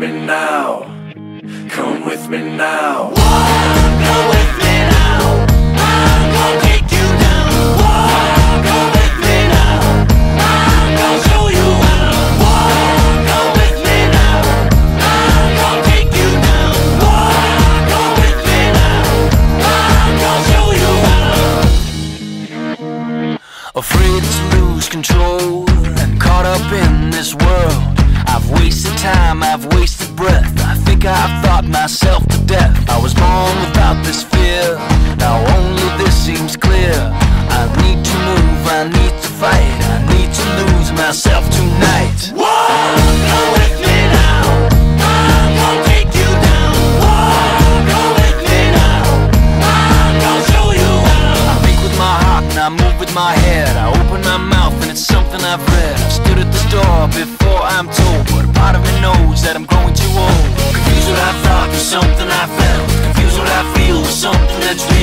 me now. Come with me now. Walk with me now. I'm gonna take you down. Walk with me now. I'm gonna show you how. Walk with me now. I'm gonna take you down. Walk with me now. I'm gonna show you how. Afraid to lose control and caught up in this world. I've wasted time, I've wasted breath. I think I've thought myself to death. I was born without this fear. Now only this seems clear. I need to move, I need to fight. I need to lose myself tonight. You how. I think with my heart and I move with my head. I open my mouth and it's something I've read. I've stood at this door before I'm told, but a part of me knows that I'm growing too old. Confused what I thought was something I felt. Confused what I feel was something that's real.